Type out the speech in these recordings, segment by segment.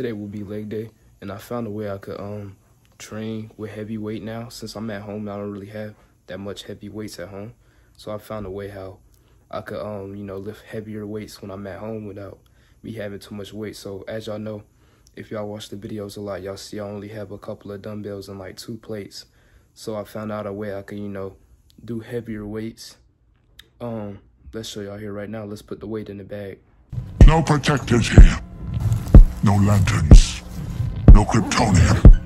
today will be leg day, and I found a way I could um train with heavy weight now. Since I'm at home, I don't really have that much heavy weights at home, so I found a way how I could um you know lift heavier weights when I'm at home without me having too much weight. So as y'all know, if y'all watch the videos a lot, y'all see I only have a couple of dumbbells and like two plates. So I found out a way I could you know do heavier weights. Um, let's show y'all here right now. Let's put the weight in the bag. No protectors here. No lanterns. No Kryptonian.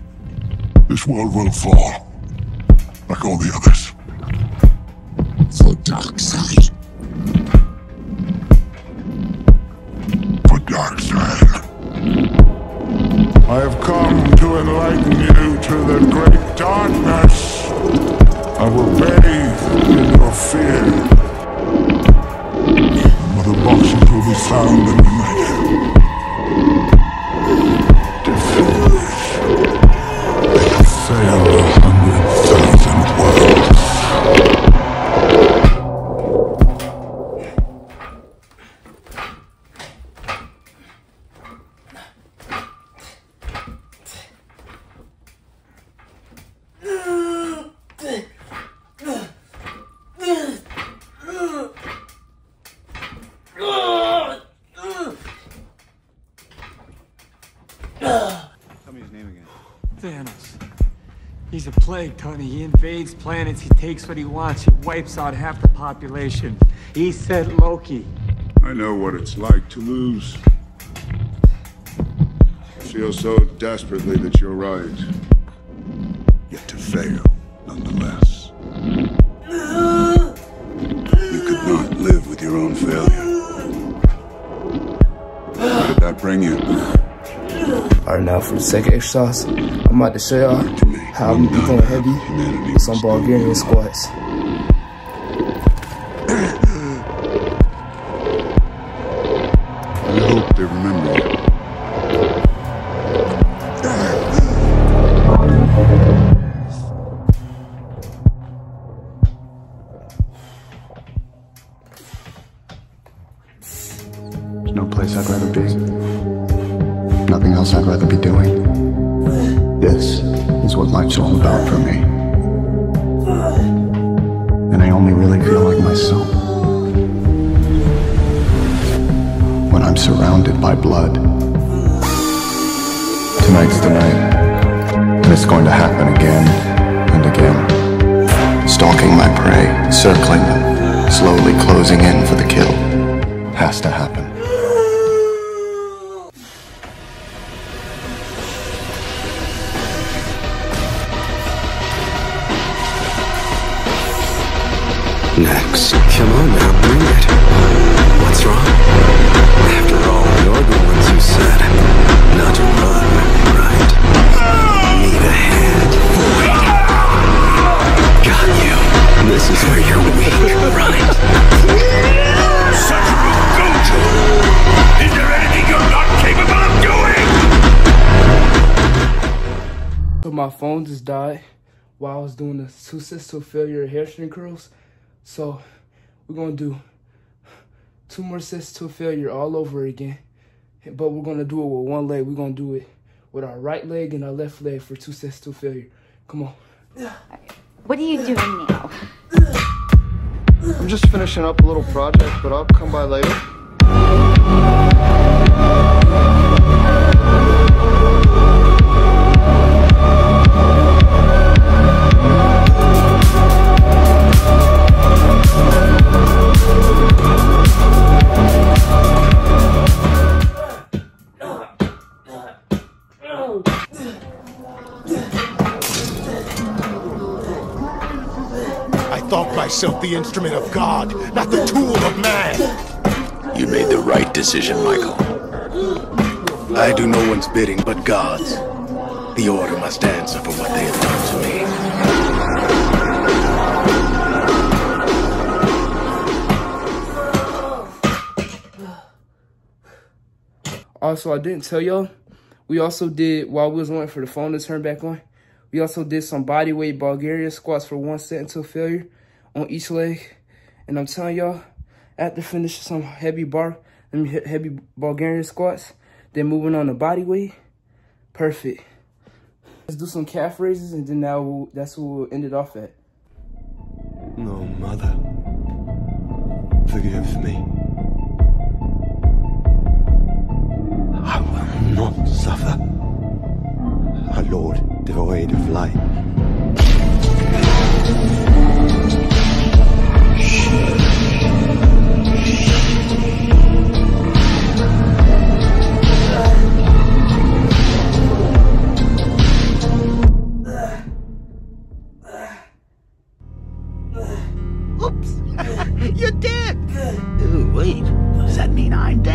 This world will fall. Like all the others. For Darkseid. For Darkseid. I have come to enlighten you to the great darkness. I will bathe Thanos. He's a plague, Tony. He invades planets, he takes what he wants, he wipes out half the population. He said Loki. I know what it's like to lose. I feel so desperately that you're right. Yet to fail, nonetheless. You could not live with your own failure. Where did that bring you? Alright, now for the second exercise, I'm about to show y'all how I'm gonna be going heavy with some Bulgarian squats. I hope they remember. There's no place I'd rather be. Nothing else I'd rather be doing. This is what life's all about for me. And I only really feel like myself when I'm surrounded by blood. Tonight's the night. And it's going to happen again and again. Stalking my prey, circling them, slowly closing in for the kill. Has to happen. Next. Come on now, bring it. What's wrong? After all, you're the ones who said not to run, right? Need a hand. Got you. This is where you're weak, right? Is there anything you're not capable of doing? So my phone just died while I was doing the to failure hamstring curls. So we're gonna do two more sets to failure all over again. But we're gonna do it with one leg. We're gonna do it with our right leg and our left leg for two sets to failure. Come on. What are you doing now? I'm just finishing up a little project, but I'll come by later. Myself the instrument of God, not the tool of man. You made the right decision, Michael. I do no one's bidding but God's. The Order must answer for what they have done to me. Also, I didn't tell y'all, we also did, while we was waiting for the phone to turn back on, we also did some body weight Bulgarian squats for one set until failure on each leg. And I'm telling y'all, after finishing some heavy bar, I mean, he- heavy Bulgarian squats, then moving on to body weight, Perfect. Let's do some calf raises and then now we'll, that's what we'll end it off at. No, Mother. Forgive me. I will not suffer. A lord devoid of light.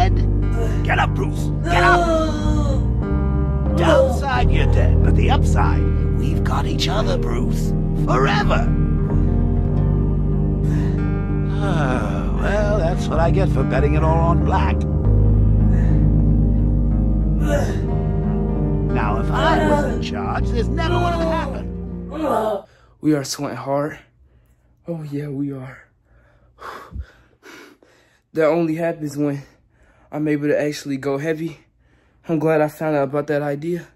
Dead? Get up, Bruce! Get up! Downside, you're dead, but the upside, we've got each other, Bruce. Forever! Oh, well, that's what I get for betting it all on black. Now, if I was in charge, this never would have happened. We are sweating hard. Oh yeah, we are. That only happens when I'm able to actually go heavy. I'm glad I found out about that idea.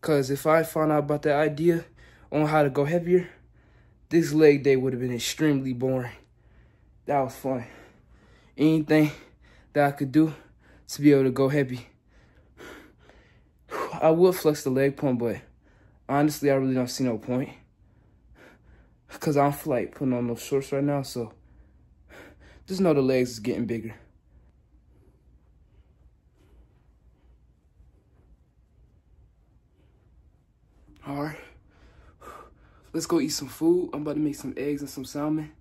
Cause if I found out about that idea on how to go heavier, this leg day would have been extremely boring. That was fun. Anything that I could do to be able to go heavy. I would flex the leg point, but honestly, I really don't see no point. Cause I don't feel like putting on those shorts right now, so just know the legs is getting bigger. All right, let's go eat some food. I'm about to make some eggs and some salmon.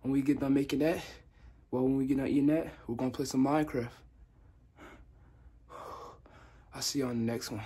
When we get done making that, well, when we get done eating that, we're gonna play some Minecraft. I'll see you on the next one.